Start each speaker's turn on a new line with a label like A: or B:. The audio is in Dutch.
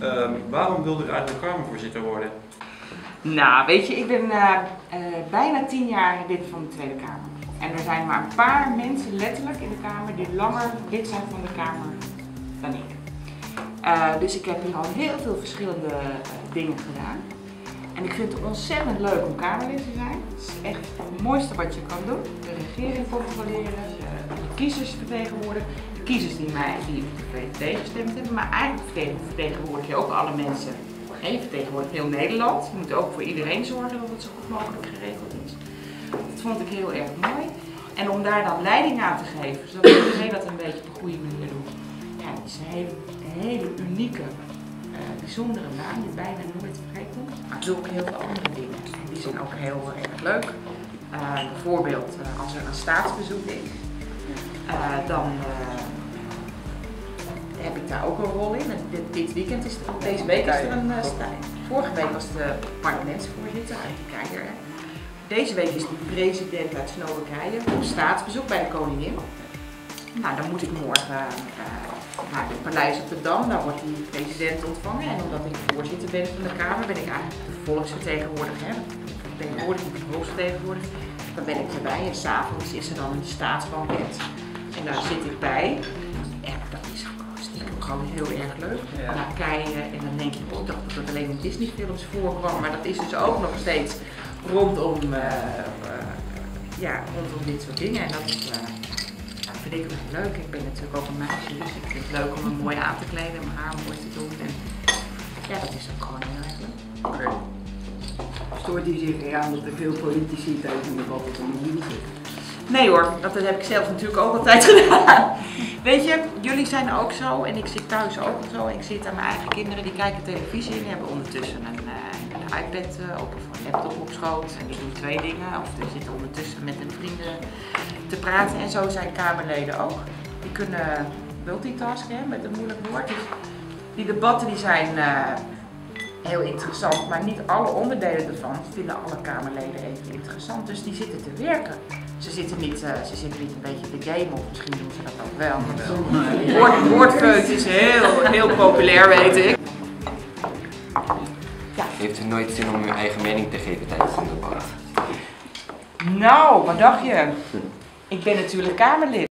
A: Ehm, waarom wilde u eigenlijk Kamervoorzitter worden?
B: Nou, weet je, ik ben eh, eh, bijna tien jaar lid van de Tweede Kamer. En er zijn maar een paar mensen letterlijk in de Kamer die langer lid zijn van de Kamer dan ik. Eh, dus ik heb hier al heel veel verschillende dingen gedaan. En ik vind het ontzettend leuk om Kamerlid te zijn. Het is echt het mooiste wat je kan doen. De regering controleren, de kiezers vertegenwoordigen. De kiezers die mij die op de VVD gestemd hebben. Maar eigenlijk vertegen- vertegenwoordig je ook alle mensen. En je vertegenwoordigt heel Nederland. Je moet ook voor iedereen zorgen dat het zo goed mogelijk geregeld is. Dat vond ik heel erg mooi. En om daar dan leiding aan te geven, zodat iedereen dat een beetje op een goede manier doet. Ja, dat is een hele, een hele unieke, bijzondere baan die bijna nooit vrijkomt. Maar doe ook heel veel andere dingen. En die zijn ook heel erg leuk. Eh, bijvoorbeeld eh, als er een staatsbezoek is, eh, dan heb ik daar ook een rol in. Dit, dit weekend is er, deze week is er een sta- Vorige week was de parlementsvoorzitter uit Turkije. er. Deze week is de president uit Slowakije op staatsbezoek bij de koningin. Nou, dan moet ik morgen naar het paleis op de Dam. Daar wordt die president ontvangen. En omdat ik voorzitter ben van de Kamer, ben ik eigenlijk de volksvertegenwoordiger. Hè. Vertegenwoordig ik de volksvertegenwoordiger. Dan ben ik erbij. En s'avonds is er dan een staatsbanket. En daar zit ik bij. En dat is stiekem gewoon heel erg leuk.
A: Ja.
B: Naar kijken. En dan denk je, oh, ik dacht dat het alleen in Disney films voorkwam. Maar dat is dus ook nog steeds rondom, eh, eh, ja, rondom dit soort dingen. En dat eh, ja, vind ik leuk. Ik ben natuurlijk ook een meisje, dus ik vind het leuk om me mooi aan te kleden, mijn haar mooi te doen. En ja, dat is ook gewoon heel erg leuk.
A: Oké.
C: Stoort u zich eraan dat er veel politici tijdens een debat op wiel zitten?
B: Nee hoor, dat heb ik zelf natuurlijk ook altijd gedaan. Weet je, jullie zijn ook zo en ik zit thuis ook zo. Ik zit aan mijn eigen kinderen, die kijken televisie en die hebben ondertussen een, eh, een iPad eh, op of een laptop op schoot. En die doen twee dingen. Of die zitten ondertussen met hun vrienden te praten. En zo zijn Kamerleden ook. Die kunnen multitasken hè, met een moeilijk woord. Dus die debatten die zijn eh, heel interessant, maar niet alle onderdelen ervan vinden alle Kamerleden even interessant. Dus die zitten te werken. Ze zitten niet, eh, ze zitten niet een beetje te gamen, of misschien doen ze dat ook wel. Woord, woordfeut is heel, heel populair, weet ik.
D: Heeft u nooit zin om uw eigen mening te geven tijdens een debat?
B: Nou, wat dacht je? Ik ben natuurlijk Kamerlid.